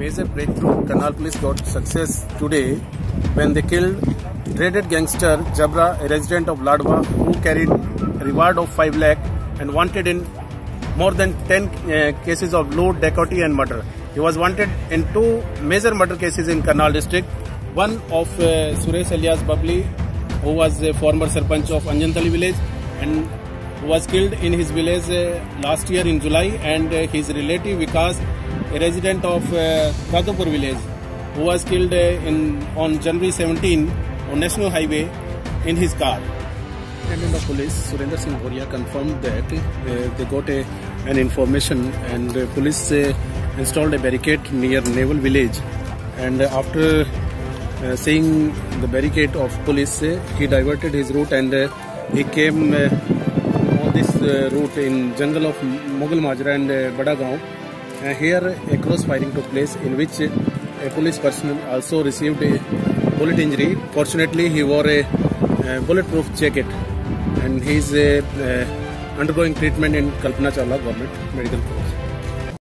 a breakthrough. Karnal police got success today when they killed dreaded gangster Jabra, a resident of Ladwa, who carried reward of 5 lakh and wanted in more than 10 uh, cases of loot, dacoity and murder. He was wanted in two major murder cases in Karnal district. One of uh, Suresh Elias Babli, who was a former Sarpanch of Anjantali village and was killed in his village uh, last year in July and uh, his relative Vikas, a resident of uh, village, who was killed uh, in on January 17 on National Highway in his car. Commandant of police Surendra Singh Bhoria confirmed that uh, they got a, an information and uh, police uh, installed a barricade near Naval village and uh, after uh, seeing the barricade of police uh, he diverted his route and uh, he came uh, on this uh, route in jungle of Mughal Majra and uh, Badagaon. Uh, here a cross firing took place in which a police personnel also received a bullet injury. Fortunately he wore a uh, bulletproof jacket and he is uh, undergoing treatment in Kalpana Chawla Government Medical College.